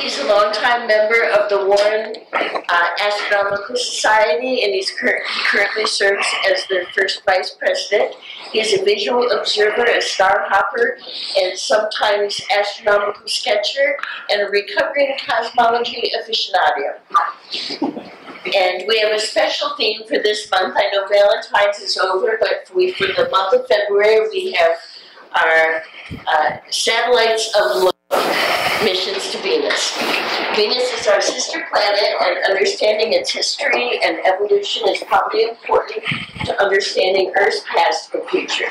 He's a longtime member of the Warren uh, Astronomical Society, and he's cur- he currently serves as their first vice president. He's a visual observer, a star hopper, and sometimes astronomical sketcher, and a recovering cosmology aficionado. And we have a special theme for this month. I know Valentine's is over, but we, for the month of February, we have our uh, satellites of love missions to Venus. Venus is our sister planet, and understanding its history and evolution is probably important to understanding Earth's past and future.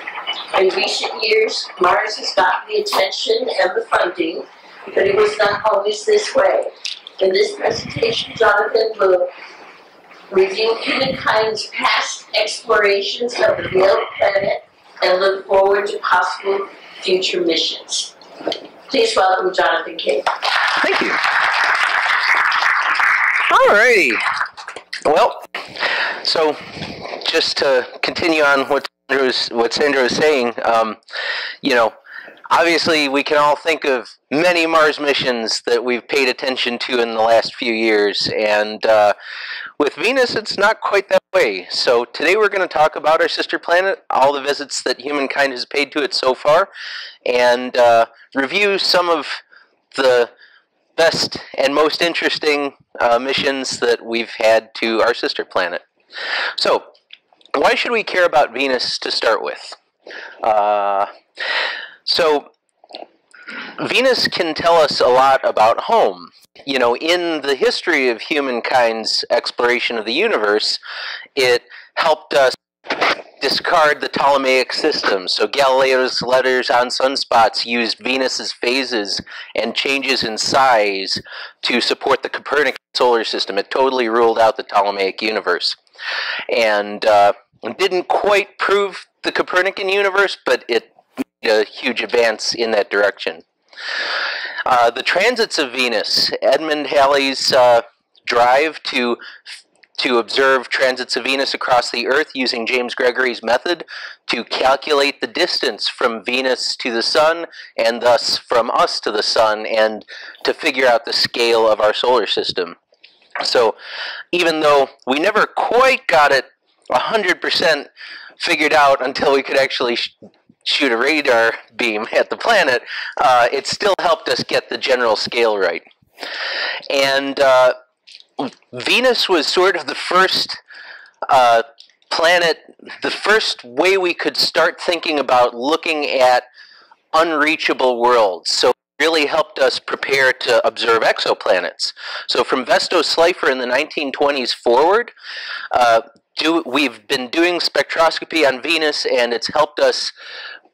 In recent years, Mars has gotten the attention and the funding, but it was not always this way. In this presentation, Johnathan will review humankind's past explorations of the real planet and look forward to possible future missions. Please welcome Johnathan Kade. Thank you. Alrighty. Well, so just to continue on what what Sandra was saying, um, you know, obviously we can all think of many Mars missions that we've paid attention to in the last few years, and uh, with Venus, it's not quite that way. So today we're going to talk about our sister planet, all the visits that humankind has paid to it so far, and uh, review some of the best and most interesting uh, missions that we've had to our sister planet. So, why should we care about Venus to start with? Uh, so, Venus can tell us a lot about home you know, in the history of humankind's exploration of the universe, it helped us discard the Ptolemaic system. So Galileo's letters on sunspots used Venus's phases and changes in size to support the Copernican solar system. It totally ruled out the Ptolemaic universe. And uh, didn't quite prove the Copernican universe, but it a huge advance in that direction. Uh, the transits of Venus, Edmund Halley's uh, drive to to observe transits of Venus across the Earth using James Gregory's method to calculate the distance from Venus to the Sun and thus from us to the Sun and to figure out the scale of our solar system. So even though we never quite got it 100% figured out until we could actually shoot a radar beam at the planet, uh, it still helped us get the general scale right. And uh, Venus was sort of the first uh, planet, the first way we could start thinking about looking at unreachable worlds. So really helped us prepare to observe exoplanets. So from Vesto Slipher in the 1920s forward, uh, do, we've been doing spectroscopy on Venus, and it's helped us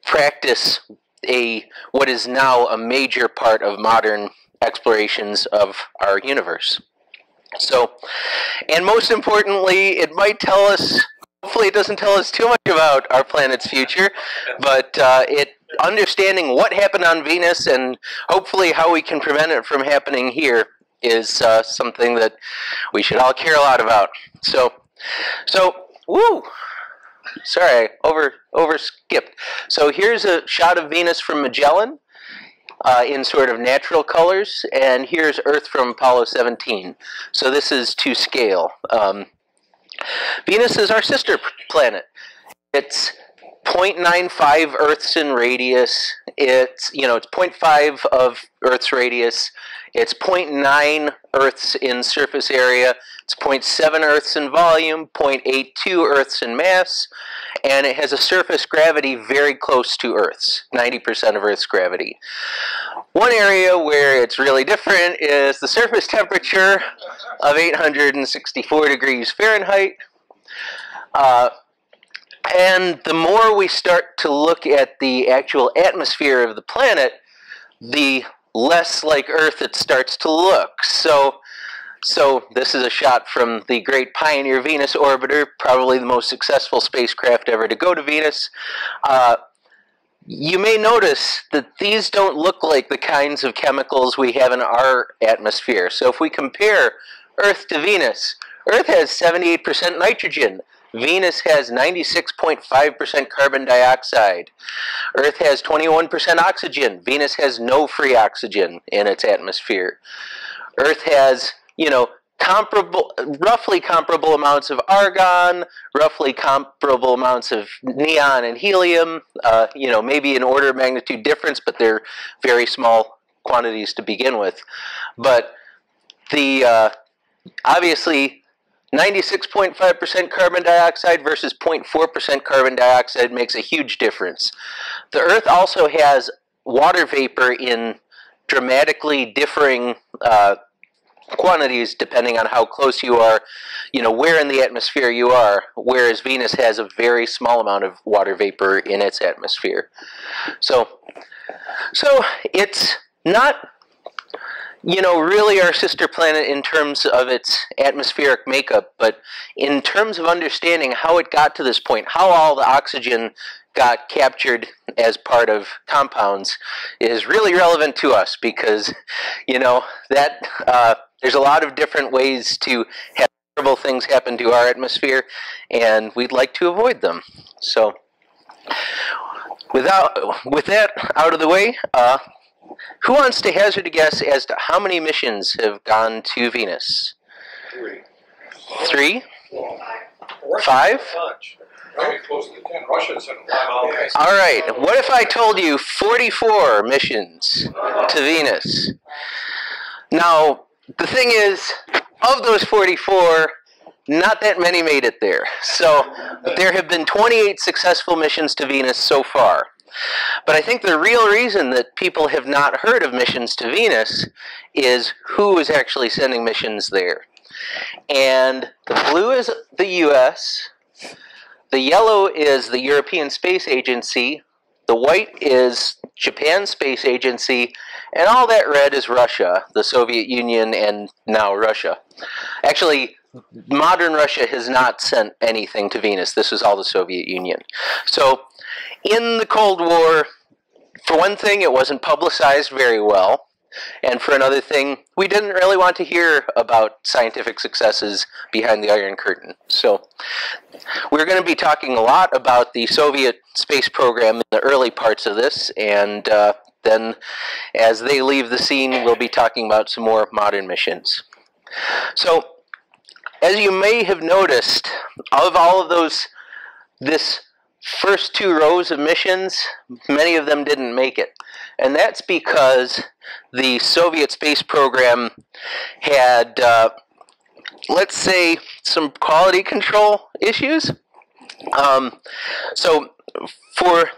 practice a what is now a major part of modern explorations of our universe. So, and most importantly, it might tell us. Hopefully, it doesn't tell us too much about our planet's future, but uh, it understanding what happened on Venus and hopefully how we can prevent it from happening here is uh, something that we should all care a lot about. So, so woo. Sorry, over over skipped. So here's a shot of Venus from Magellan uh, in sort of natural colors, and here's Earth from Apollo 17. So this is to scale. Um, Venus is our sister planet. It's 0.95 Earths in radius. It's you know it's 0.5 of Earth's radius. It's 0.9 Earths in surface area. It's 0.7 Earths in volume, 0.82 Earths in mass, and it has a surface gravity very close to Earth's, 90% of Earth's gravity. One area where it's really different is the surface temperature of 864 degrees Fahrenheit. Uh, and the more we start to look at the actual atmosphere of the planet, the less like Earth it starts to look. So so this is a shot from the great Pioneer Venus orbiter, probably the most successful spacecraft ever to go to Venus. Uh, you may notice that these don't look like the kinds of chemicals we have in our atmosphere. So if we compare Earth to Venus, Earth has 78% nitrogen. Venus has 96.5% carbon dioxide. Earth has 21% oxygen. Venus has no free oxygen in its atmosphere. Earth has, you know, comparable, roughly comparable amounts of argon, roughly comparable amounts of neon and helium, uh, you know, maybe an order of magnitude difference, but they're very small quantities to begin with. But the, uh, obviously, 96.5% carbon dioxide versus 0.4% carbon dioxide makes a huge difference. The Earth also has water vapor in dramatically differing uh, quantities depending on how close you are, you know, where in the atmosphere you are, whereas Venus has a very small amount of water vapor in its atmosphere. So, so it's not, you know, really our sister planet in terms of its atmospheric makeup, but in terms of understanding how it got to this point, how all the oxygen got captured as part of compounds is really relevant to us because, you know, that uh, there's a lot of different ways to have terrible things happen to our atmosphere, and we'd like to avoid them. So, without with that out of the way, uh, who wants to hazard a guess as to how many missions have gone to Venus? Three. Three? Five? All right. What if I told you 44 missions to Venus? Now, the thing is, of those 44, not that many made it there. So there have been 28 successful missions to Venus so far. But I think the real reason that people have not heard of missions to Venus is who is actually sending missions there. And the blue is the US, the yellow is the European Space Agency, the white is Japan Space Agency, and all that red is Russia, the Soviet Union, and now Russia. Actually, modern Russia has not sent anything to Venus. This was all the Soviet Union. So, in the Cold War, for one thing, it wasn't publicized very well. And for another thing, we didn't really want to hear about scientific successes behind the Iron Curtain. So, we're going to be talking a lot about the Soviet space program in the early parts of this, and uh, then as they leave the scene, we'll be talking about some more modern missions. So, as you may have noticed, of all of those, this first two rows of missions, many of them didn't make it. And that's because the Soviet space program had, uh, let's say, some quality control issues. Um, so, for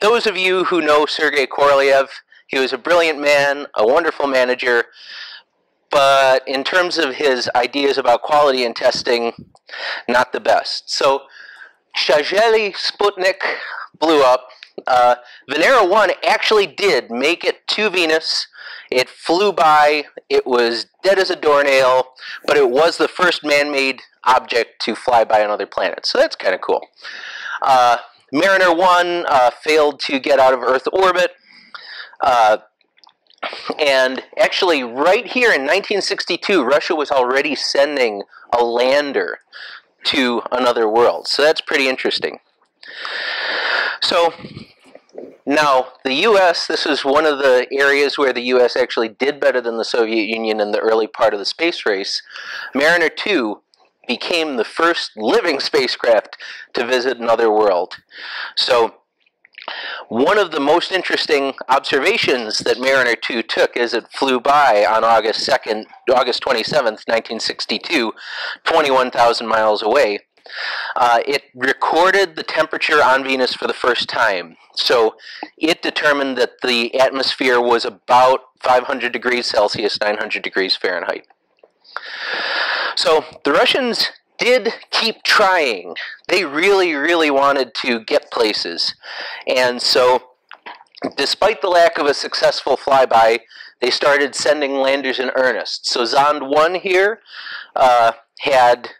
those of you who know Sergei Korolev, he was a brilliant man, a wonderful manager, but in terms of his ideas about quality and testing, not the best. So, Tyazhely Sputnik blew up. Uh, Venera 1 actually did make it to Venus. It flew by. It was dead as a doornail, but it was the first man made object to fly by another planet. So that's kind of cool. Uh, Mariner 1 uh, failed to get out of Earth orbit. Uh, and actually, right here in 1962, Russia was already sending a lander to another world. So that's pretty interesting. So now the US, this is one of the areas where the US actually did better than the Soviet Union in the early part of the space race. Mariner 2 became the first living spacecraft to visit another world. So one of the most interesting observations that Mariner 2 took as it flew by on August 2nd, August 27th, 1962, 21,000 miles away, uh, it recorded the temperature on Venus for the first time. So it determined that the atmosphere was about 500 degrees Celsius, 900 degrees Fahrenheit. So the Russians did keep trying. They really, really wanted to get places. And so, despite the lack of a successful flyby, they started sending landers in earnest. So, Zond 1 here uh, had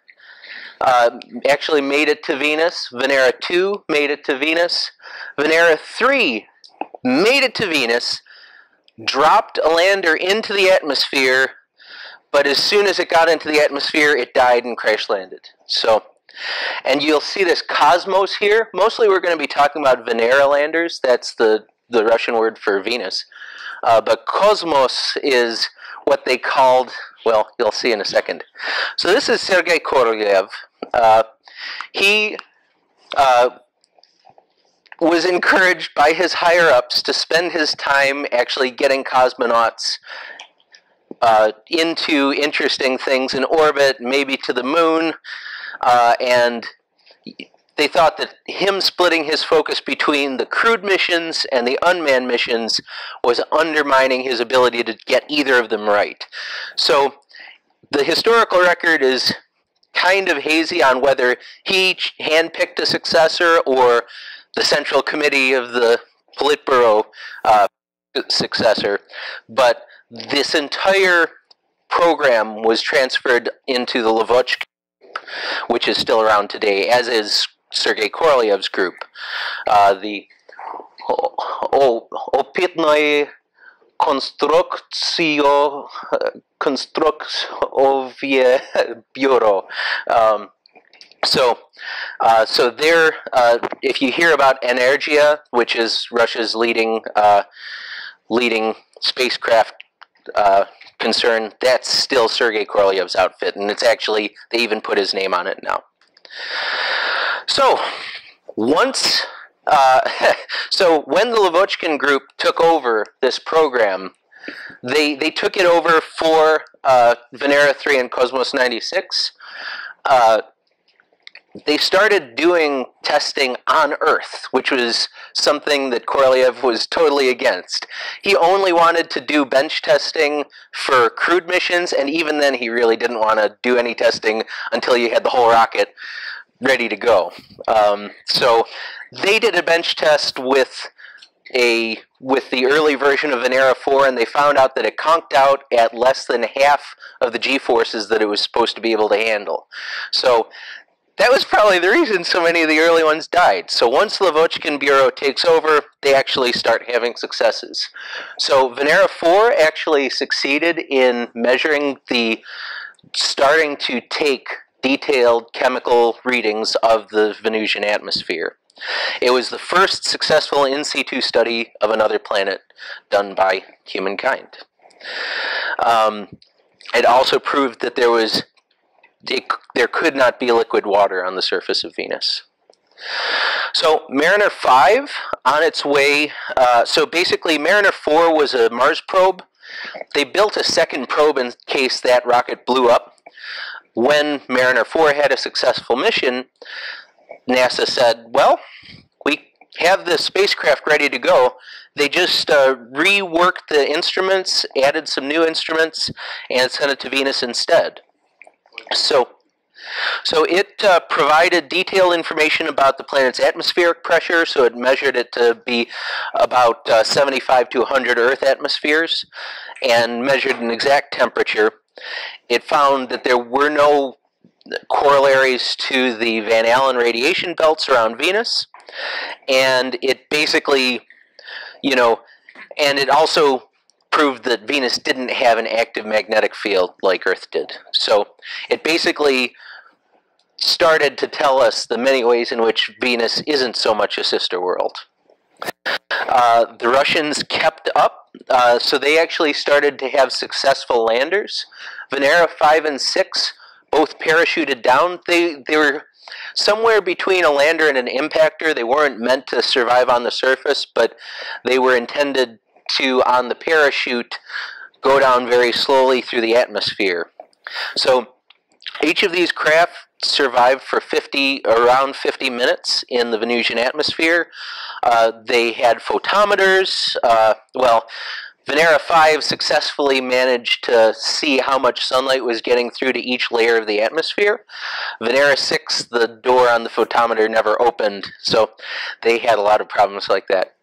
uh, actually made it to Venus. Venera 2 made it to Venus. Venera 3 made it to Venus, dropped a lander into the atmosphere, but as soon as it got into the atmosphere, it died and crash landed. So, and you'll see this Cosmos here. Mostly we're going to be talking about Venera landers. That's the, the Russian word for Venus. Uh, but Cosmos is what they called, well, you'll see in a second. So this is Sergei Korolev. Uh, he uh, was encouraged by his higher ups to spend his time actually getting cosmonauts uh, into interesting things in orbit, maybe to the moon, uh, and they thought that him splitting his focus between the crewed missions and the unmanned missions was undermining his ability to get either of them right. So the historical record is kind of hazy on whether he handpicked a successor or the Central Committee of the Politburo uh, successor, but this entire program was transferred into the Lavochkin, which is still around today, as is Sergei Korolev's group. Uh, the Opitnoye Konstrukcio Konstruktsovie Bureau. Um, so, uh, so there, uh, if you hear about Energia, which is Russia's leading uh, leading spacecraft uh, concern, that's still Sergei Korolev's outfit, and it's actually they even put his name on it now. So, once, uh, so when the Lavochkin group took over this program, they they took it over for uh, Venera 3 and Cosmos 96. Uh, they started doing testing on Earth, which was something that Korolev was totally against. He only wanted to do bench testing for crewed missions, and even then he really didn't want to do any testing until you had the whole rocket ready to go. Um, so they did a bench test with a with the early version of Venera 4, and they found out that it conked out at less than half of the g-forces that it was supposed to be able to handle. So that was probably the reason so many of the early ones died. So once the Lavochkin Bureau takes over, they actually start having successes. So Venera 4 actually succeeded in measuring the starting to take detailed chemical readings of the Venusian atmosphere. It was the first successful in situ study of another planet done by humankind. Um, it also proved that there was it, there could not be liquid water on the surface of Venus. So Mariner 5 on its way, uh, so basically Mariner 4 was a Mars probe. They built a second probe in case that rocket blew up when Mariner 4 had a successful mission, NASA said, well, we have the spacecraft ready to go. They just uh, reworked the instruments, added some new instruments, and sent it to Venus instead. So, so it uh, provided detailed information about the planet's atmospheric pressure, so it measured it to be about uh, 75 to 100 Earth atmospheres, and measured an exact temperature. It found that there were no corollaries to the Van Allen radiation belts around Venus, and it basically, you know, and it also proved that Venus didn't have an active magnetic field like Earth did. So it basically started to tell us the many ways in which Venus isn't so much a sister world. Uh, the Russians kept up, uh, so they actually started to have successful landers. Venera 5 and 6 both parachuted down. They, they were somewhere between a lander and an impactor. They weren't meant to survive on the surface, but they were intended to, on the parachute, go down very slowly through the atmosphere. So each of these craft survived for 50, around 50 minutes in the Venusian atmosphere. Uh, they had photometers. Uh, well, Venera 5 successfully managed to see how much sunlight was getting through to each layer of the atmosphere. Venera 6, the door on the photometer never opened, so they had a lot of problems like that.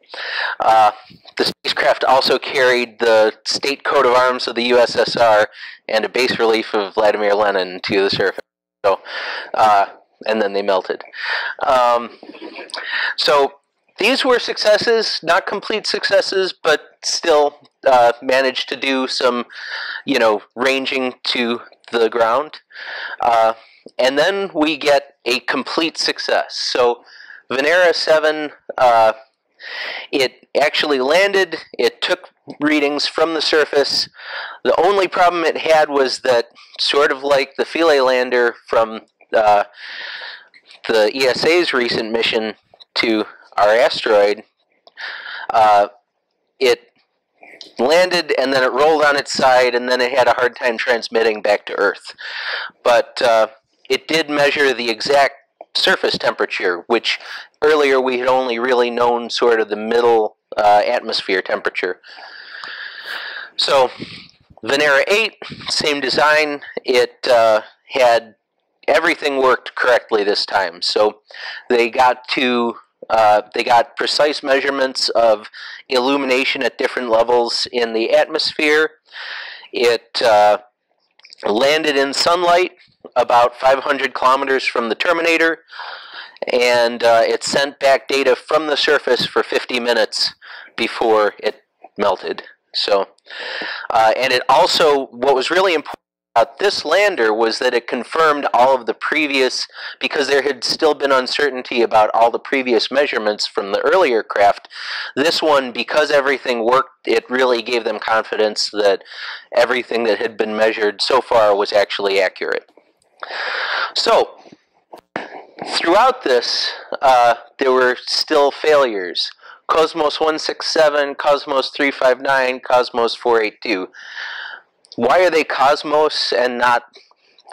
Uh, the spacecraft also carried the state coat of arms of the USSR and a bas relief of Vladimir Lenin to the surface. So, uh, and then they melted. Um, so these were successes, not complete successes, but still uh, managed to do some, you know, ranging to the ground. Uh, and then we get a complete success. So Venera 7, uh, it actually landed. It took readings from the surface. The only problem it had was that, sort of like the Philae lander from uh, the ESA's recent mission to our asteroid, uh, it landed and then it rolled on its side and then it had a hard time transmitting back to Earth. But uh, it did measure the exact surface temperature, which earlier we had only really known sort of the middle uh, atmosphere temperature. So Venera 8, same design. It uh, had everything worked correctly this time. So they got to uh, they got precise measurements of illumination at different levels in the atmosphere. It uh, landed in sunlight about 500 kilometers from the terminator, and uh, it sent back data from the surface for 50 minutes before it melted. So, uh, and it also, what was really important about this lander was that it confirmed all of the previous, because there had still been uncertainty about all the previous measurements from the earlier craft. This one, because everything worked, it really gave them confidence that everything that had been measured so far was actually accurate. So, throughout this, uh, there were still failures. Cosmos 167, Cosmos 359, Cosmos 482. Why are they Cosmos and not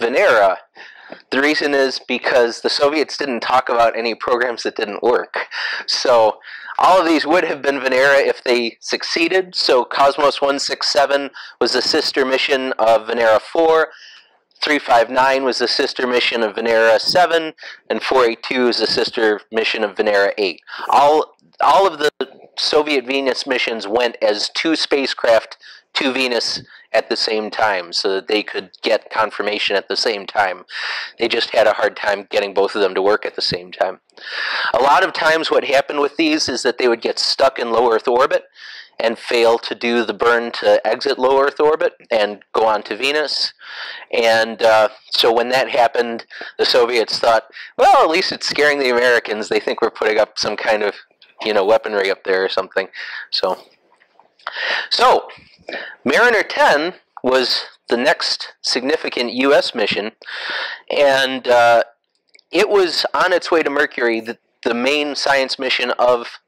Venera? The reason is because the Soviets didn't talk about any programs that didn't work. So all of these would have been Venera if they succeeded. So Cosmos 167 was the sister mission of Venera 4. 359 was the sister mission of Venera 7, and 482 is the sister mission of Venera 8. All, all of the Soviet Venus missions went as two spacecraft to Venus at the same time so that they could get confirmation at the same time. They just had a hard time getting both of them to work at the same time. A lot of times what happened with these is that they would get stuck in low Earth orbit and fail to do the burn to exit low Earth orbit and go on to Venus. And uh, so when that happened, the Soviets thought, well, at least it's scaring the Americans. They think we're putting up some kind of, you know, weaponry up there or something. So, so Mariner 10 was the next significant U.S. mission, and uh, it was on its way to Mercury. The, the main science mission of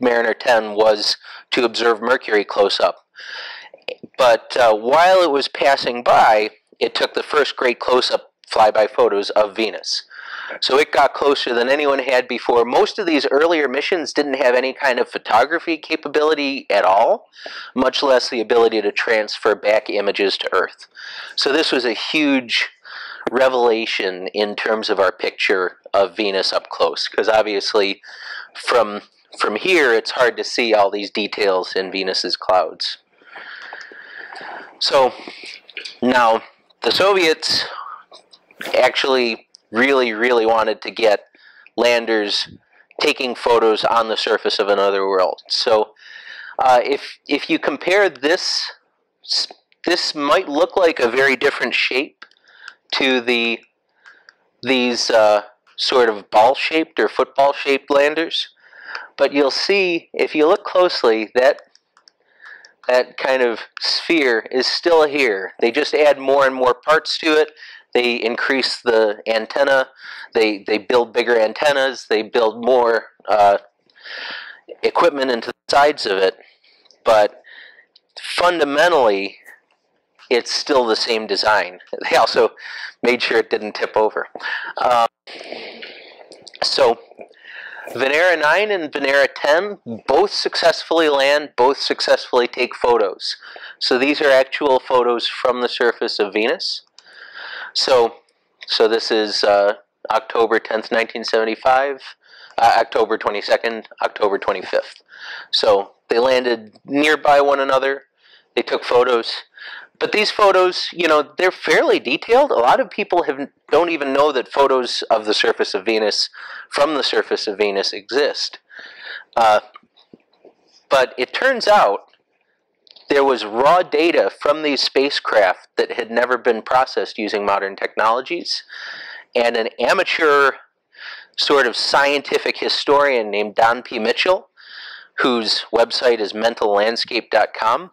Mariner 10 was to observe Mercury close up. But uh, while it was passing by, it took the first great close up flyby photos of Venus. So it got closer than anyone had before. Most of these earlier missions didn't have any kind of photography capability at all, much less the ability to transfer back images to Earth. So this was a huge revelation in terms of our picture of Venus up close, because obviously from from here it's hard to see all these details in Venus's clouds. So now the Soviets actually really, really wanted to get landers taking photos on the surface of another world. So uh, if, if you compare this, this might look like a very different shape to the these uh, sort of ball-shaped or football-shaped landers. But you'll see, if you look closely, that that kind of sphere is still here. They just add more and more parts to it they increase the antenna, they, they build bigger antennas, they build more uh, equipment into the sides of it, but fundamentally, it's still the same design. They also made sure it didn't tip over. Um, so, Venera 9 and Venera 10 both successfully land, both successfully take photos. So these are actual photos from the surface of Venus. So, so this is uh, October 10th, 1975, uh, October 22nd, October 25th. So they landed nearby one another. They took photos. But these photos, you know, they're fairly detailed. A lot of people have, don't even know that photos of the surface of Venus from the surface of Venus exist. Uh, but it turns out there was raw data from these spacecraft that had never been processed using modern technologies. And an amateur sort of scientific historian named Don P. Mitchell, whose website is mentallandscape.com,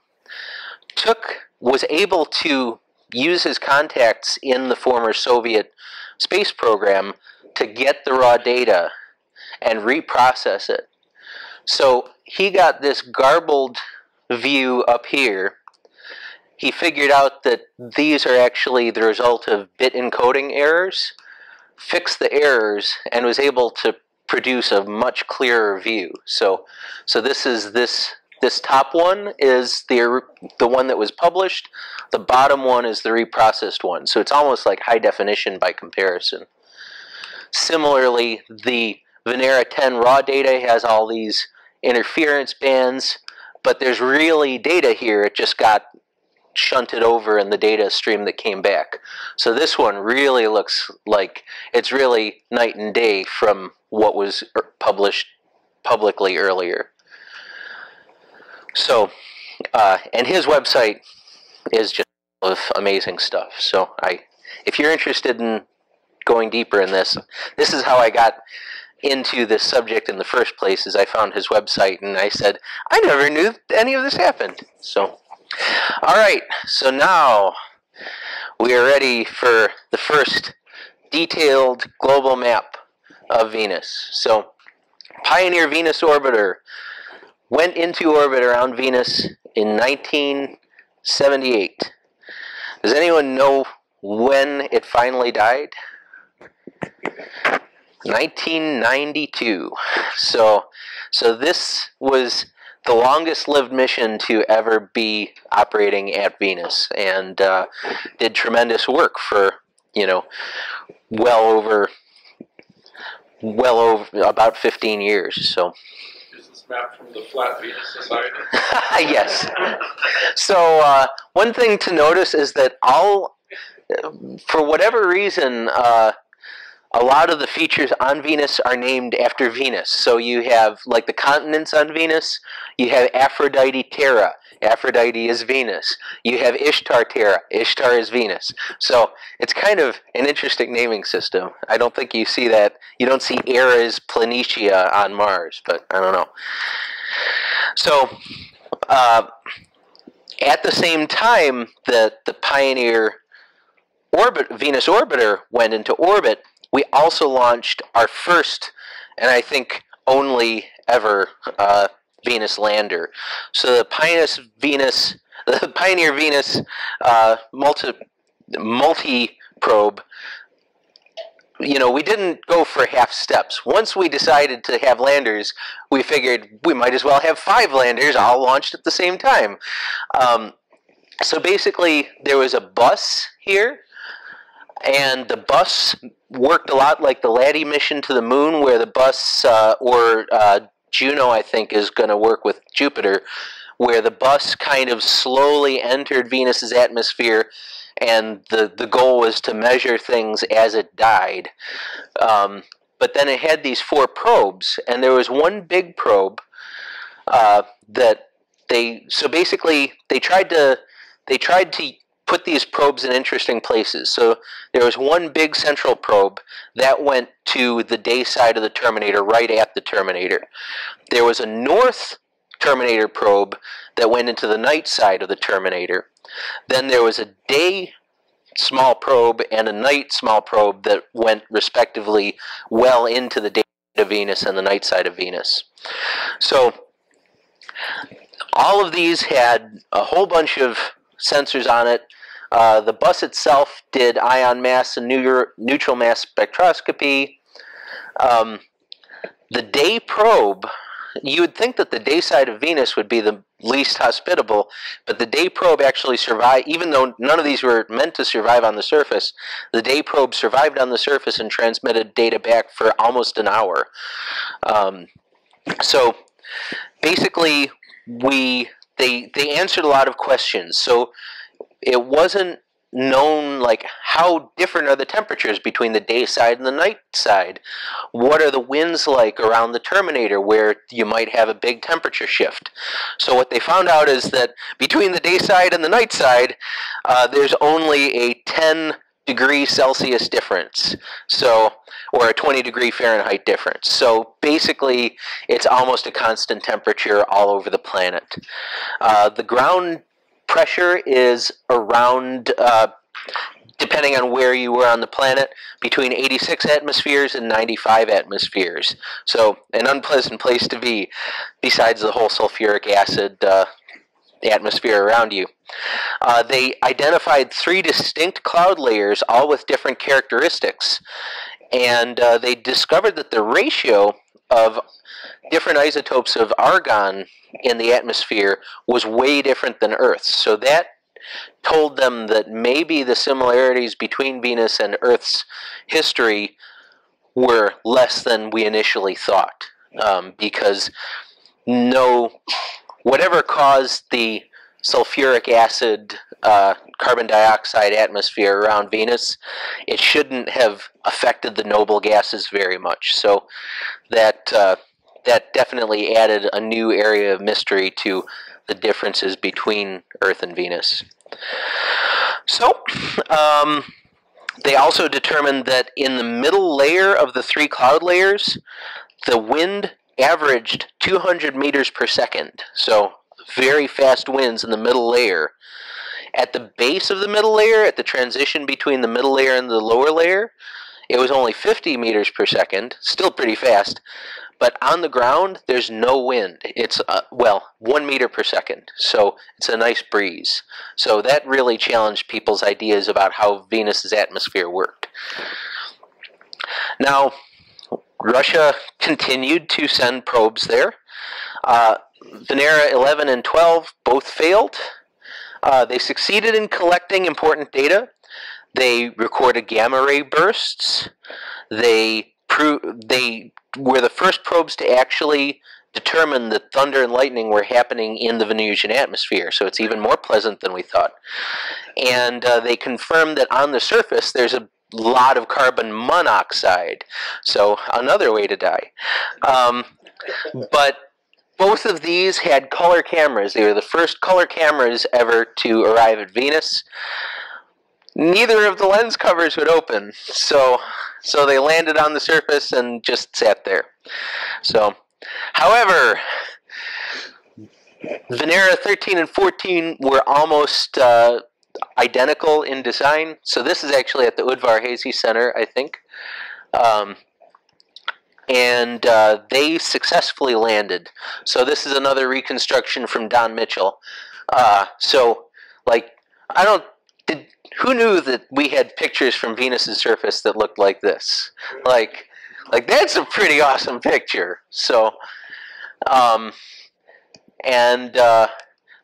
took was able to use his contacts in the former Soviet space program to get the raw data and reprocess it. So he got this garbled view up here. He figured out that these are actually the result of bit encoding errors, fixed the errors, and was able to produce a much clearer view. So, so this is this this top one is the the one that was published. The bottom one is the reprocessed one. So it's almost like high definition by comparison. Similarly, the Venera 10 raw data has all these interference bands, but there's really data here. It just got shunted over in the data stream that came back. So this one really looks like it's really night and day from what was er, published publicly earlier. So, uh, and his website is just of amazing stuff. So I, if you're interested in going deeper in this, this is how I got into this subject in the first place. Is I found his website and I said I never knew any of this happened. So, all right. So now we are ready for the first detailed global map of Venus. So, Pioneer Venus Orbiter went into orbit around Venus in 1978. Does anyone know when it finally died? 1992. So, so this was the longest lived mission to ever be operating at Venus, and uh, did tremendous work for you know well over well over about 15 years. So map from the Flat Venus Society? yes. So uh, one thing to notice is that all, for whatever reason, uh, a lot of the features on Venus are named after Venus. So you have like the continents on Venus. You have Aphrodite Terra. Aphrodite is Venus. You have Ishtar Terra. Ishtar is Venus. So it's kind of an interesting naming system. I don't think you see that. You don't see Ares Planitia on Mars, but I don't know. So uh, at the same time that the Pioneer orbit Venus orbiter went into orbit, we also launched our first, and I think only ever, uh, Venus lander. So the Pioneer Venus, the Pioneer Venus uh, multi multi probe. You know, we didn't go for half steps. Once we decided to have landers, we figured we might as well have five landers all launched at the same time. Um, so basically, there was a bus here and the bus worked a lot like the LADEE mission to the moon, where the bus uh, or uh, Juno, I think, is going to work with Jupiter, where the bus kind of slowly entered Venus's atmosphere, and the the goal was to measure things as it died. Um, but then it had these four probes, and there was one big probe uh, that they so basically they tried to they tried to put these probes in interesting places. So there was one big central probe that went to the day side of the terminator, right at the terminator. There was a north terminator probe that went into the night side of the terminator. Then there was a day small probe and a night small probe that went respectively well into the day of Venus and the night side of Venus. So all of these had a whole bunch of sensors on it. Uh, the bus itself did ion mass and neutral mass spectroscopy. Um, the day probe, you would think that the day side of Venus would be the least hospitable, but the day probe actually survived, even though none of these were meant to survive on the surface, the day probe survived on the surface and transmitted data back for almost an hour. Um, so basically, we they they answered a lot of questions. So it wasn't known like how different are the temperatures between the day side and the night side what are the winds like around the terminator where you might have a big temperature shift so what they found out is that between the day side and the night side uh, there's only a 10 degree Celsius difference. So, or a 20 degree Fahrenheit difference. So basically, it's almost a constant temperature all over the planet. Uh, the ground pressure is around, uh, depending on where you were on the planet, between 86 atmospheres and 95 atmospheres. So, an unpleasant place to be, besides the whole sulfuric acid uh, atmosphere around you. Uh, they identified three distinct cloud layers, all with different characteristics. And uh, they discovered that the ratio of different isotopes of argon in the atmosphere was way different than Earth's. So that told them that maybe the similarities between Venus and Earth's history were less than we initially thought. Um, because no, whatever caused the sulfuric acid, uh, carbon dioxide atmosphere around Venus, it shouldn't have affected the noble gases very much. So that uh, that definitely added a new area of mystery to the differences between Earth and Venus. So, um, they also determined that in the middle layer of the three cloud layers, the wind averaged 200 meters per second. So, very fast winds in the middle layer. At the base of the middle layer, at the transition between the middle layer and the lower layer, it was only 50 meters per second, still pretty fast. But on the ground, there's no wind. It's, uh, well, one meter per second. So it's a nice breeze. So that really challenged people's ideas about how Venus's atmosphere worked. Now, Russia continued to send probes there. Uh, Venera 11 and 12 both failed. Uh, they succeeded in collecting important data. They recorded gamma ray bursts. They pro- they were the first probes to actually determine that thunder and lightning were happening in the Venusian atmosphere, so it's even more pleasant than we thought. And uh, they confirmed that on the surface there's a lot of carbon monoxide, so another way to die. Um, but both of these had color cameras. They were the first color cameras ever to arrive at Venus. Neither of the lens covers would open, so so they landed on the surface and just sat there. So, however, Venera 13 and 14 were almost uh, identical in design. So this is actually at the Udvar-Hazy Center, I think. Um, and uh, they successfully landed. So this is another reconstruction from Don Mitchell. Uh, so, like, I don't. Did who knew that we had pictures from Venus's surface that looked like this? Like, like that's a pretty awesome picture. So, um, and uh,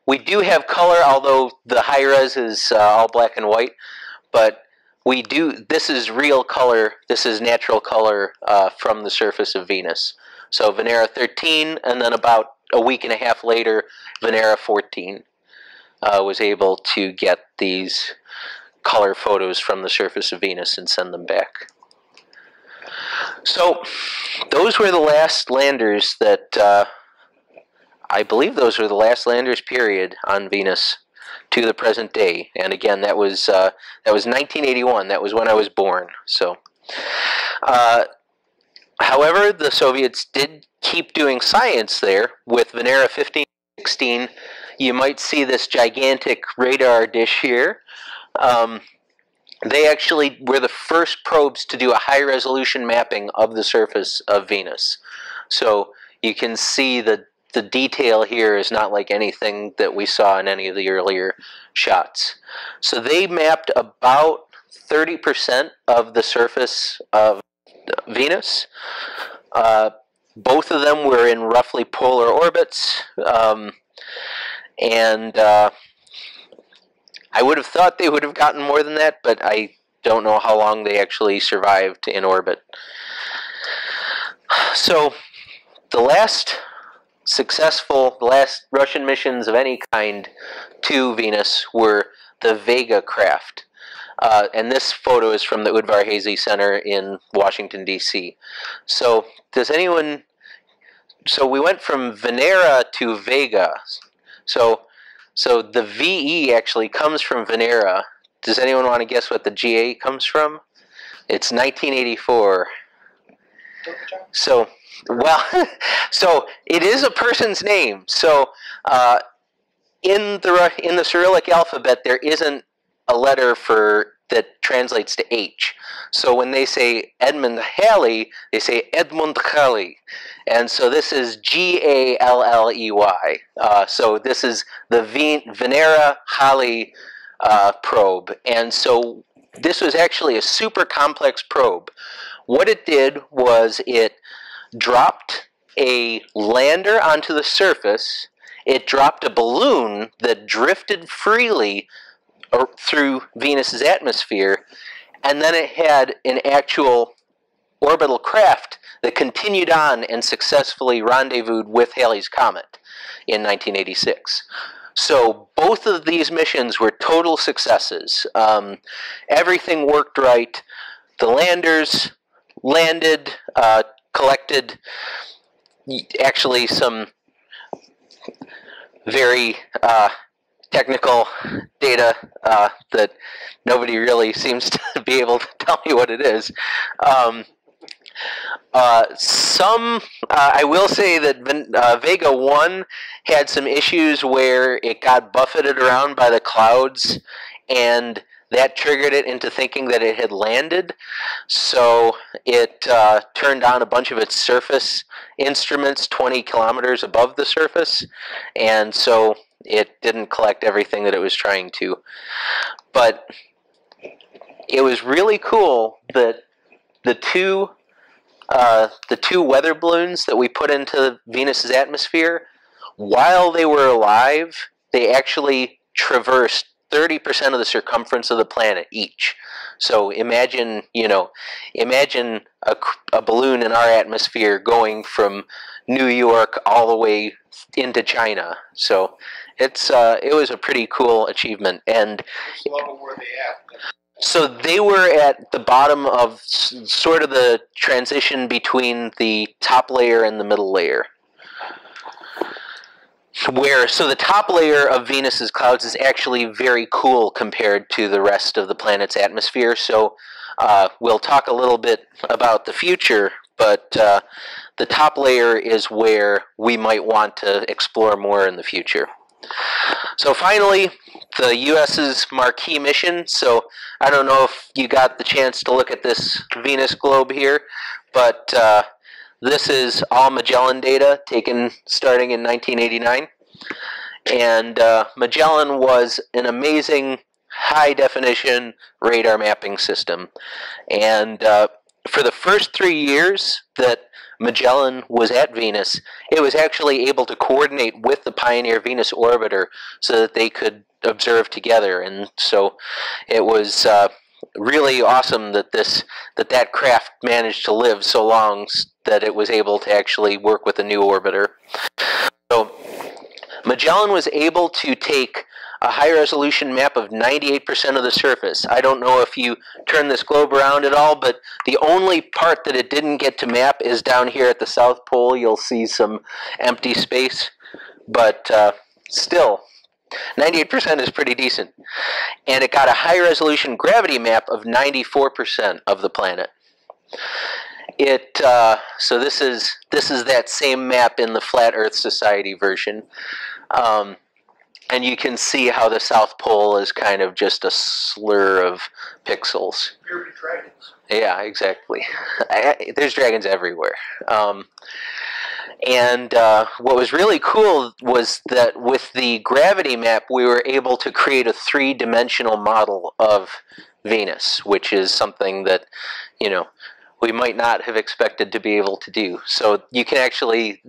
we do have color, although the high res is uh, all black and white. But we do this is real color this is natural color uh, from the surface of venus. So venera 13 and then about a week and a half later venera 14 uh, was able to get these color photos from the surface of venus and send them back. So those were the last landers that uh, i believe those were the last landers period on venus to the present day. And again, that was uh, that was 1981. That was when I was born. So, uh, however, the Soviets did keep doing science there with Venera 15, 16. You might see this gigantic radar dish here. Um, they actually were the first probes to do a high resolution mapping of the surface of Venus. So you can see the the detail here is not like anything that we saw in any of the earlier shots. So they mapped about 30% of the surface of Venus. Uh, both of them were in roughly polar orbits. Um, and uh, I would have thought they would have gotten more than that, but I don't know how long they actually survived in orbit. So the last successful last Russian missions of any kind to Venus were the Vega craft. Uh, and this photo is from the Udvar-Hazy Center in Washington, D.C. So, does anyone. So, we went from Venera to Vega. So, so the VE actually comes from Venera does anyone want to guess what the GA comes from? It's 1984. So, well, so it is a person's name. So, uh, in the in the Cyrillic alphabet, there isn't a letter for that translates to H. So when they say Edmund Halley, they say Edmund Galley. And so this is G A L L E Y. Uh, so this is the Venera Halley uh, probe. And so this was actually a super complex probe. What it did was it dropped a lander onto the surface, it dropped a balloon that drifted freely through Venus's atmosphere, and then it had an actual orbital craft that continued on and successfully rendezvoused with Halley's Comet in 1986. So both of these missions were total successes. Um, everything worked right. The landers landed, uh, collected actually some very uh, technical data uh, that nobody really seems to be able to tell me what it is. Um, uh, some, uh, I will say that uh, Vega 1 had some issues where it got buffeted around by the clouds and that triggered it into thinking that it had landed. So it uh, turned on a bunch of its surface instruments 20 kilometers above the surface. And so it didn't collect everything that it was trying to. But it was really cool that the two uh, the two weather balloons that we put into Venus's atmosphere, while they were alive, they actually traversed 30% of the circumference of the planet each. So imagine, you know, imagine a, a balloon in our atmosphere going from New York all the way into China. So it's uh, it was a pretty cool achievement. And so they were at the bottom of sort of the transition between the top layer and the middle layer. Where so the top layer of Venus's clouds is actually very cool compared to the rest of the planet's atmosphere. So uh, we'll talk a little bit about the future, but uh, the top layer is where we might want to explore more in the future. So finally, the U.S.'s marquee mission. So I don't know if you got the chance to look at this Venus globe here, but uh, this is all Magellan data taken starting in 1989. And uh, Magellan was an amazing high definition radar mapping system. And uh, for the first three years that Magellan was at Venus, it was actually able to coordinate with the Pioneer Venus orbiter so that they could observe together. And so it was uh, really awesome that this that that craft managed to live so long that it was able to actually work with a new orbiter. Magellan was able to take a high resolution map of 98% of the surface. I don't know if you turn this globe around at all, but the only part that it didn't get to map is down here at the South Pole. You'll see some empty space, but uh, still, 98% is pretty decent. And it got a high resolution gravity map of 94% of the planet. It uh, so this is this is that same map in the Flat Earth Society version. Um, and you can see how the South Pole is kind of just a slur of pixels. Yeah, exactly. There's dragons everywhere. Um, and uh, what was really cool was that with the gravity map, we were able to create a three dimensional model of Venus, which is something that, you know, we might not have expected to be able to do. So you can actually,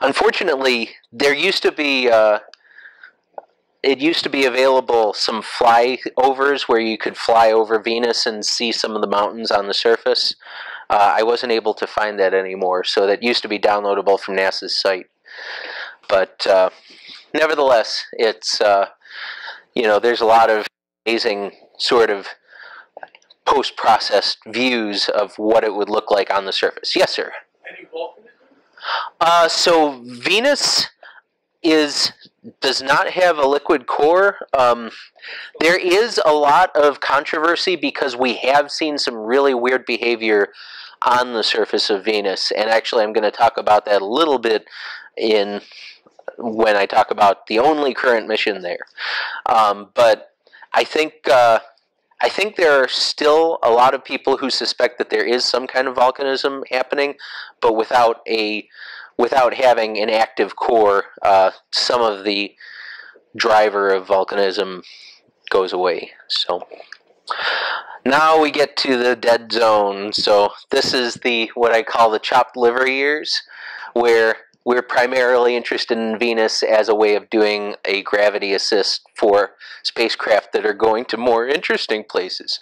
unfortunately, there used to be. Uh, it used to be available some flyovers where you could fly over Venus and see some of the mountains on the surface. Uh, I wasn't able to find that anymore, so that used to be downloadable from NASA's site. But uh, nevertheless, it's uh, you know there's a lot of amazing sort of post-processed views of what it would look like on the surface. Yes, sir. Uh, so Venus is does not have a liquid core. Um, there is a lot of controversy because we have seen some really weird behavior on the surface of Venus, and actually, I'm going to talk about that a little bit in when I talk about the only current mission there. Um, but I think uh, I think there are still a lot of people who suspect that there is some kind of volcanism happening, but without a without having an active core, uh, some of the driver of volcanism goes away. So now we get to the dead zone. So this is the what I call the chopped liver years, where we're primarily interested in Venus as a way of doing a gravity assist for spacecraft that are going to more interesting places.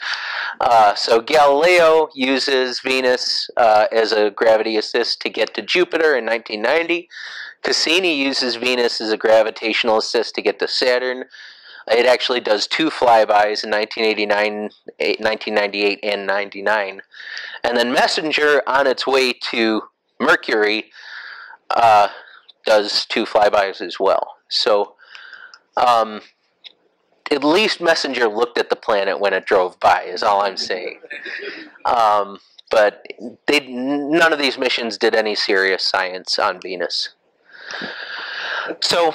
Uh, so Galileo uses Venus uh, as a gravity assist to get to Jupiter in 1990. Cassini uses Venus as a gravitational assist to get to Saturn. It actually does two flybys in 1989, 1998, and 99. And then Messenger, on its way to Mercury, uh, does two flybys as well. So um, at least Messenger looked at the planet when it drove by, is all I'm saying. Um, but they, none of these missions did any serious science on Venus. So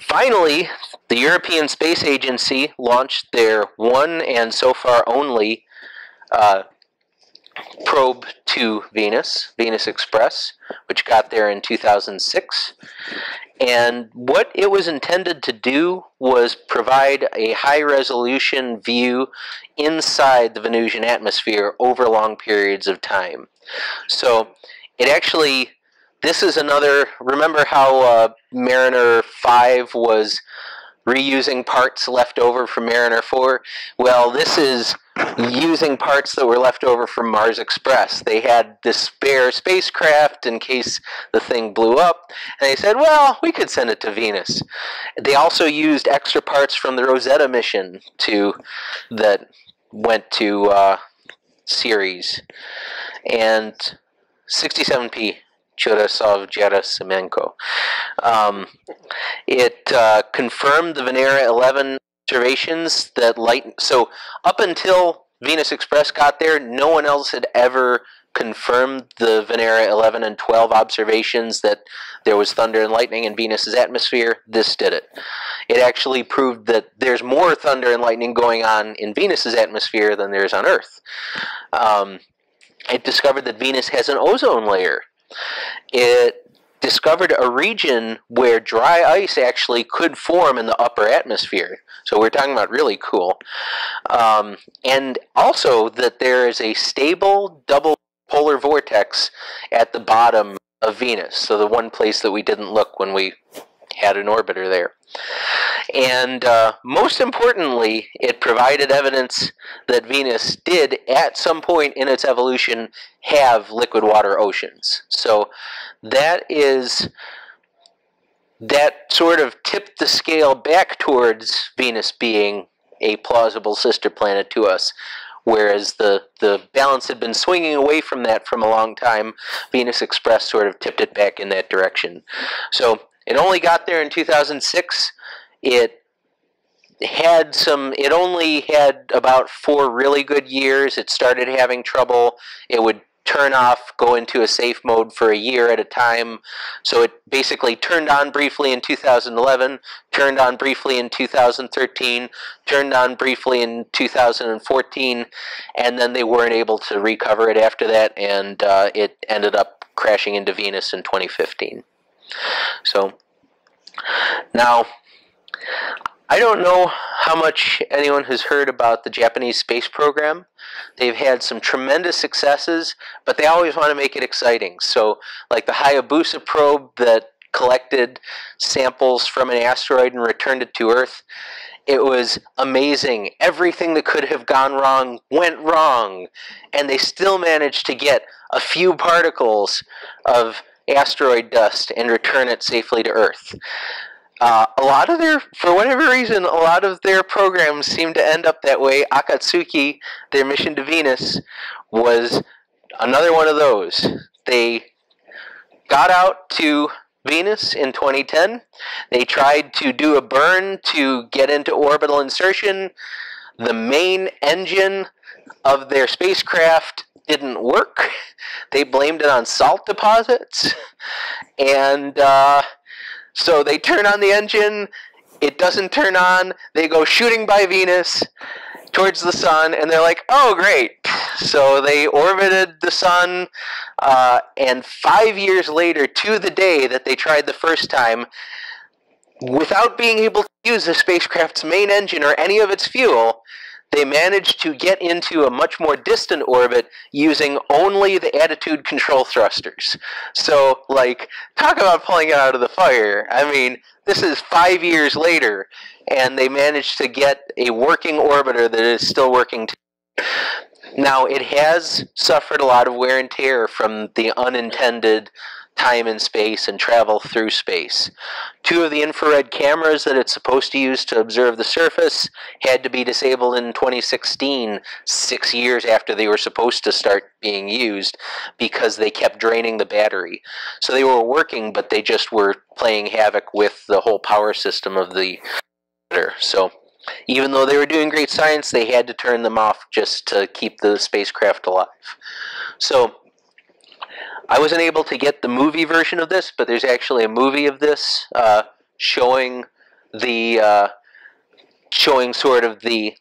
finally, the European Space Agency launched their one and so far only uh, probe to Venus, Venus Express, which got there in 2006. And what it was intended to do was provide a high resolution view inside the Venusian atmosphere over long periods of time. So it actually, this is another, remember how uh, Mariner 5 was reusing parts left over from Mariner 4? Well, this is using parts that were left over from Mars Express. They had this spare spacecraft in case the thing blew up, and they said, well, we could send it to Venus. They also used extra parts from the Rosetta mission to that went to uh, Ceres. And 67P. Churyumov Gerasimenko. Um, it uh, confirmed the Venera 11 observations that light. So up until Venus Express got there, no one else had ever confirmed the Venera 11 and 12 observations that there was thunder and lightning in Venus's atmosphere. This did it. It actually proved that there's more thunder and lightning going on in Venus's atmosphere than there is on Earth. Um, it discovered that Venus has an ozone layer. It discovered a region where dry ice actually could form in the upper atmosphere. So we're talking about really cool. Um, and also that there is a stable double polar vortex at the bottom of Venus. So the one place that we didn't look when we had an orbiter there. And uh, most importantly, it provided evidence that Venus did, at some point in its evolution, have liquid water oceans. So that is that sort of tipped the scale back towards Venus being a plausible sister planet to us. Whereas the, the balance had been swinging away from that from a long time, Venus Express sort of tipped it back in that direction. So it only got there in 2006. It had some it only had about four really good years. It started having trouble. It would turn off go into a safe mode for a year at a time. So it basically turned on briefly in 2011 turned on briefly in 2013 turned on briefly in 2014 and then they weren't able to recover it after that and uh, it ended up crashing into venus in 2015 so now I don't know how much anyone has heard about the Japanese space program. They've had some tremendous successes, but they always want to make it exciting. So, like the Hayabusa probe that collected samples from an asteroid and returned it to Earth, it was amazing. Everything that could have gone wrong went wrong, and they still managed to get a few particles of asteroid dust and return it safely to Earth. Uh, a lot of their, for whatever reason, a lot of their programs seem to end up that way. Akatsuki, their mission to Venus, was another one of those. They got out to Venus in 2010. They tried to do a burn to get into orbital insertion. The main engine of their spacecraft didn't work. They blamed it on salt deposits. And uh, so they turn on the engine, it doesn't turn on, they go shooting by Venus towards the sun, and they're like, oh, great. So they orbited the sun, uh, and five years later, to the day that they tried the first time, without being able to use the spacecraft's main engine or any of its fuel, they managed to get into a much more distant orbit using only the attitude control thrusters. So, like, talk about pulling it out of the fire. I mean, this is five years later, and they managed to get a working orbiter that is still working. Now, it has suffered a lot of wear and tear from the unintended time and space and travel through space. Two of the infrared cameras that it's supposed to use to observe the surface had to be disabled in 2016, six years after they were supposed to start being used, because they kept draining the battery. So they were working, but they just were playing havoc with the whole power system of the so even though they were doing great science, they had to turn them off just to keep the spacecraft alive. So I wasn't able to get the movie version of this, but there's actually a movie of this uh, showing the uh, showing sort of the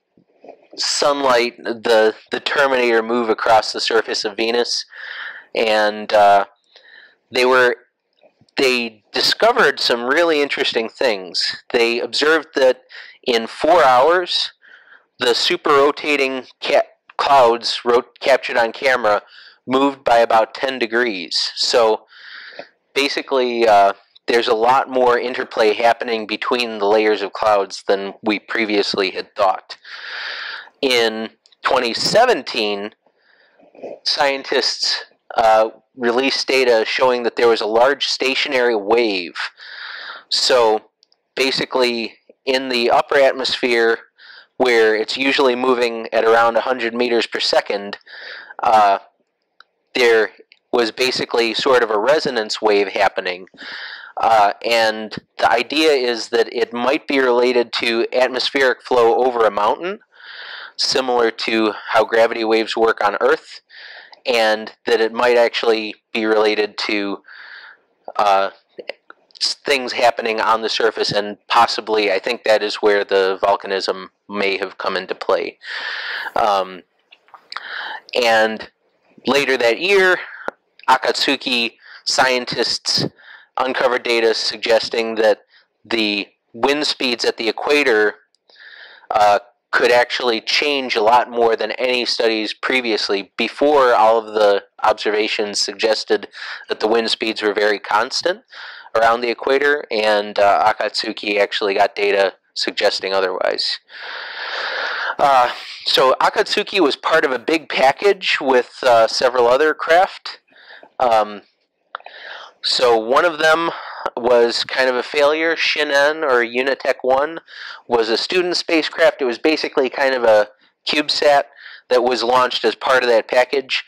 sunlight, the the Terminator move across the surface of Venus, and uh, they were they discovered some really interesting things. They observed that in four hours, the super rotating ca- clouds captured on camera moved by about 10 degrees. So basically, uh, there's a lot more interplay happening between the layers of clouds than we previously had thought. In 2017, scientists uh, released data showing that there was a large stationary wave. So basically, in the upper atmosphere, where it's usually moving at around 100 meters per second, uh, there was basically sort of a resonance wave happening. Uh, and the idea is that it might be related to atmospheric flow over a mountain, similar to how gravity waves work on Earth, and that it might actually be related to uh, things happening on the surface, and possibly, I think that is where the volcanism may have come into play. Um, and Later that year, Akatsuki scientists uncovered data suggesting that the wind speeds at the equator uh, could actually change a lot more than any studies previously. Before, all of the observations suggested that the wind speeds were very constant around the equator, and uh, Akatsuki actually got data suggesting otherwise. Uh, so Akatsuki was part of a big package with uh, several other craft. Um, so one of them was kind of a failure. Shinen or UNITEC-1 was a student spacecraft. It was basically kind of a CubeSat that was launched as part of that package.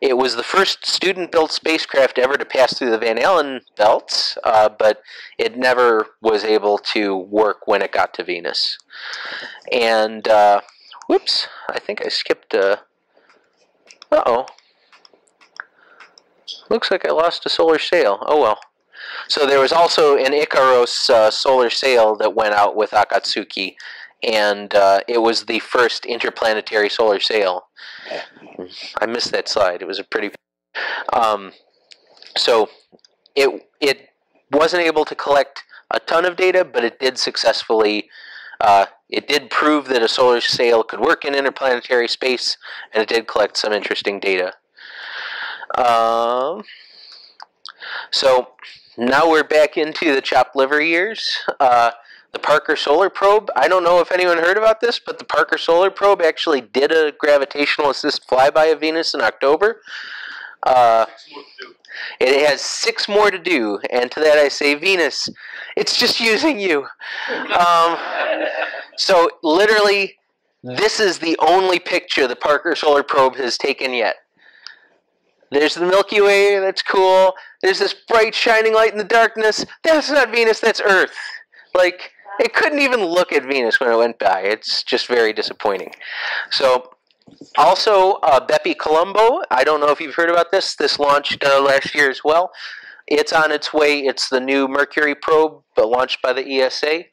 It was the first student-built spacecraft ever to pass through the Van Allen belts, uh, but it never was able to work when it got to Venus. And uh, Whoops, I think I skipped a... Uh-oh. Looks like I lost a solar sail. Oh well. So there was also an IKAROS uh, solar sail that went out with Akatsuki, and uh, it was the first interplanetary solar sail. I missed that slide. It was a pretty... Um, so it, it wasn't able to collect a ton of data, but it did successfully uh, it did prove that a solar sail could work in interplanetary space, and it did collect some interesting data. Um, so now we're back into the chopped liver years. Uh, the Parker Solar Probe. I don't know if anyone heard about this, but the Parker Solar Probe actually did a gravitational assist flyby of Venus in October. Uh, it has six more to do, and to that I say, Venus, it's just using you. Um, so, literally, this is the only picture the Parker Solar Probe has taken yet. There's the Milky Way, that's cool. There's this bright shining light in the darkness. That's not Venus, that's Earth. Like, it couldn't even look at Venus when it went by. It's just very disappointing. So, also, uh, Bepi Colombo, I don't know if you've heard about this. This launched uh, last year as well. It's on its way. It's the new Mercury probe, but launched by the ESA.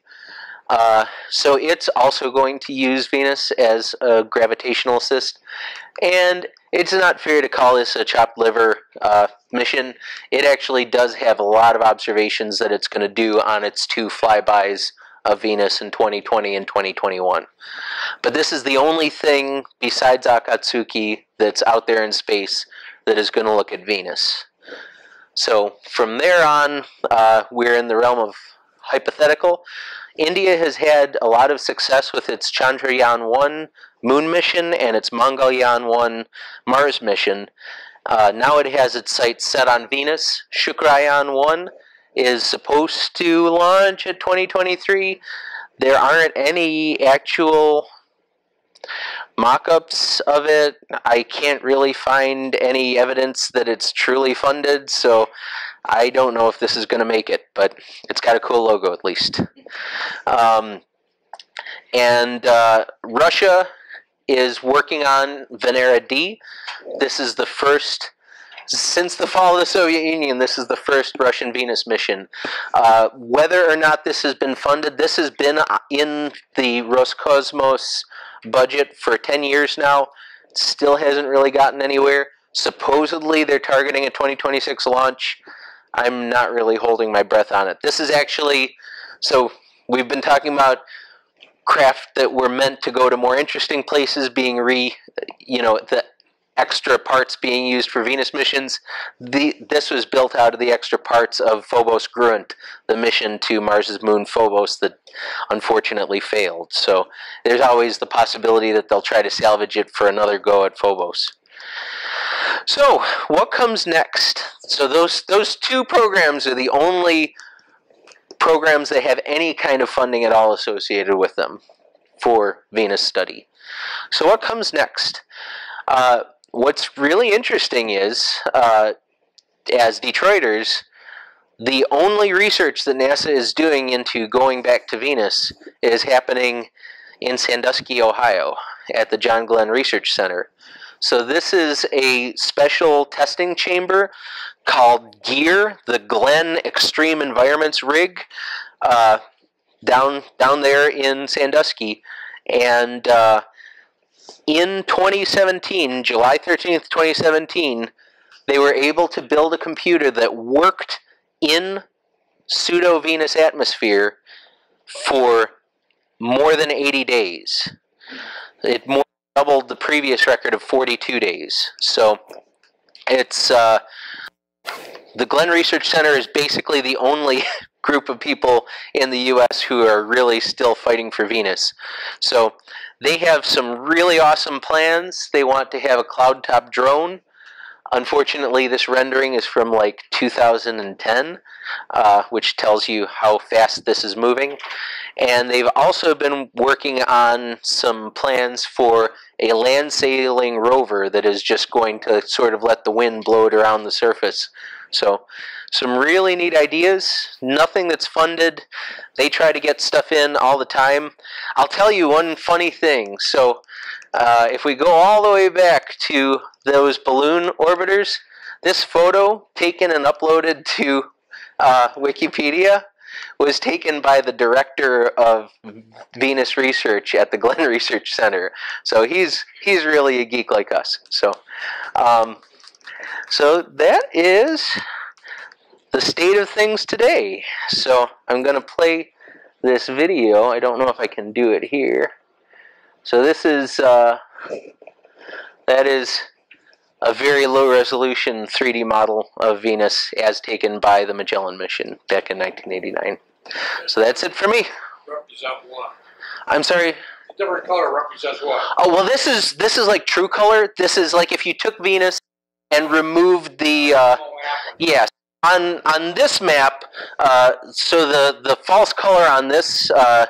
Uh, so it's also going to use Venus as a gravitational assist. And it's not fair to call this a chopped liver uh, mission. It actually does have a lot of observations that it's going to do on its two flybys of Venus in 2020 and 2021. But this is the only thing besides Akatsuki that's out there in space that is going to look at Venus. So from there on, uh, we're in the realm of hypothetical. India has had a lot of success with its Chandrayaan 1 moon mission and its Mangalyaan 1 Mars mission. Uh, now it has its sights set on Venus. Shukrayaan 1 is supposed to launch at 2023. There aren't any actual mock-ups of it. I can't really find any evidence that it's truly funded, so I don't know if this is going to make it, but it's got a cool logo at least. Um, and uh, Russia is working on Venera D. This is the first since the fall of the Soviet Union, this is the first Russian Venus mission. Uh, whether or not this has been funded, this has been in the Roscosmos budget for 10 years now. Still hasn't really gotten anywhere. Supposedly, they're targeting a 2026 launch. I'm not really holding my breath on it. This is actually, so we've been talking about craft that were meant to go to more interesting places being re, you know, the extra parts being used for Venus missions. The, this was built out of the extra parts of Phobos Grunt, the mission to Mars's moon Phobos that unfortunately failed. So there's always the possibility that they'll try to salvage it for another go at Phobos. So, what comes next? So those those two programs are the only programs that have any kind of funding at all associated with them for Venus study. So what comes next? Uh, what's really interesting is, uh, as Detroiters, the only research that NASA is doing into going back to Venus is happening in Sandusky, Ohio, at the John Glenn Research Center. So this is a special testing chamber called GEAR, the Glenn Extreme Environments Rig, uh, down down there in Sandusky, and uh, in 2017, July 13th, 2017, they were able to build a computer that worked in pseudo Venus atmosphere for more than 80 days. It more doubled the previous record of 42 days. So it's uh, the Glenn Research Center is basically the only group of people in the U.S. who are really still fighting for Venus. So they have some really awesome plans. They want to have a cloud top drone. Unfortunately, this rendering is from like 2010, uh, which tells you how fast this is moving. And they've also been working on some plans for a land sailing rover that is just going to sort of let the wind blow it around the surface. So some really neat ideas, nothing that's funded. They try to get stuff in all the time. I'll tell you one funny thing. So uh, if we go all the way back to those balloon orbiters, this photo taken and uploaded to uh, Wikipedia was taken by the director of Venus research at the Glenn Research Center. So he's he's really a geek like us. So um, so that is the state of things today. So I'm going to play this video. I don't know if I can do it here. So this is, uh, that is a very low resolution 3D model of Venus as taken by the Magellan mission back in 1989. So that's it for me. I'm sorry. Different color represents what? Oh well, this is this is like true color. This is like if you took Venus and removed the uh, yes on on this map, uh, so the the false color on this uh,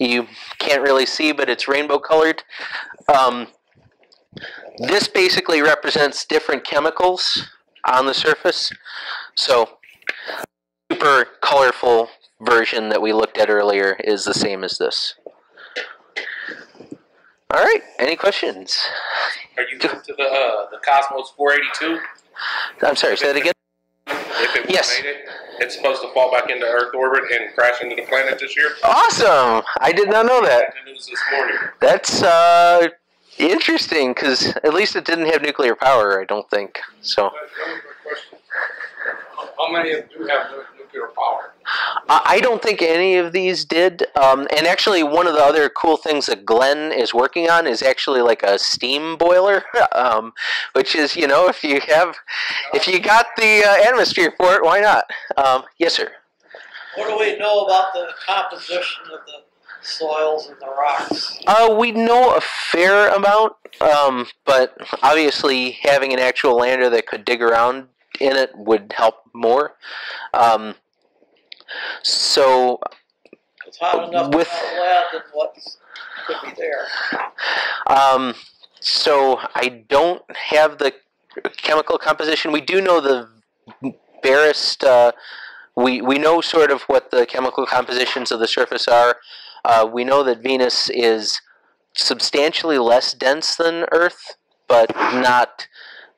you can't really see, but it's rainbow colored. Um, this basically represents different chemicals on the surface. So, super colorful version that we looked at earlier is the same as this. All right, any questions? Are you into the uh, the Cosmos 482? I'm sorry, say that again. If it Yes. made it, it's supposed to fall back into Earth orbit and crash into the planet this year. Awesome! I did not know that. The news this morning. That's uh, interesting because at least it didn't have nuclear power. I don't think so. That that was my question. How many of you have nuclear power? I I don't think any of these did. Um, and actually, one of the other cool things that Glenn is working on is actually like a steam boiler, um, which is you know if you have if you got the uh, atmosphere for it, why not? Um, yes, sir. What do we know about the composition of the soils and the rocks? Uh, we know a fair amount, um, but obviously having an actual lander that could dig around in it would help more. Um, so It's hot enough With- to melt lead and what could be there. Um, so I don't have the chemical composition. We do know the barest. Uh, we we know sort of what the chemical compositions of the surface are. Uh, we know that Venus is substantially less dense than Earth, but not.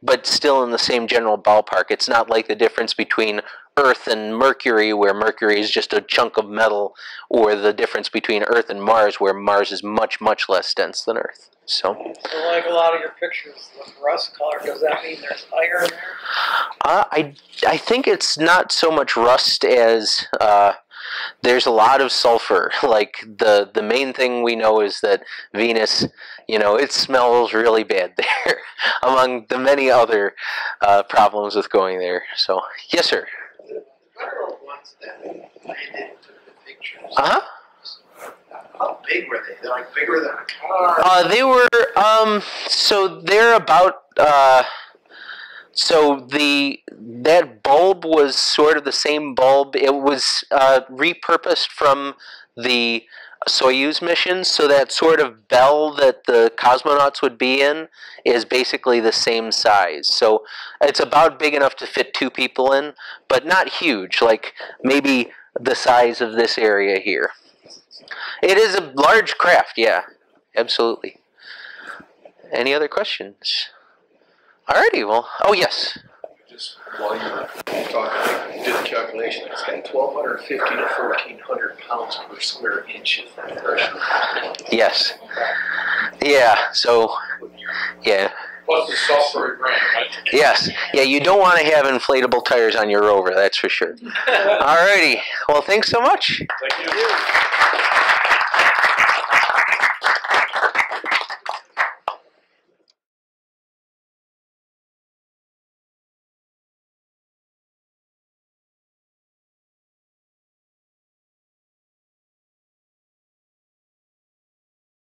But still in the same general ballpark. It's not like the difference between Earth and Mercury, where Mercury is just a chunk of metal, or the difference between Earth and Mars, where Mars is much, much less dense than Earth. So, So like a lot of your pictures look rust color. Does that mean there's iron there? uh, I, I think it's not so much rust as uh, there's a lot of sulfur. Like the the main thing we know is that Venus, you know, it smells really bad there, among the many other uh, problems with going there. So, yes, sir. federal ones that I did took the pictures. Uh huh. How big were they? They're like bigger than a car. Uh, they were um. So they're about uh. So the that bulb was sort of the same bulb. It was uh, repurposed from the Soyuz mission. So that sort of bell that the cosmonauts would be in is basically the same size. So it's about big enough to fit two people in, but not huge. Like maybe the size of this area here. It is a large craft, yeah, absolutely. Any other questions? Alrighty, well, oh yes, Just while you were talking, you did the calculation, it's got twelve hundred fifty to fourteen hundred pounds per square inch of pressure. yes, yeah. So, yeah, Plus the sulfur grain, right? yes, yeah. You don't want to have inflatable tires on your rover, that's for sure. Alrighty, well, thanks so much. Thank you.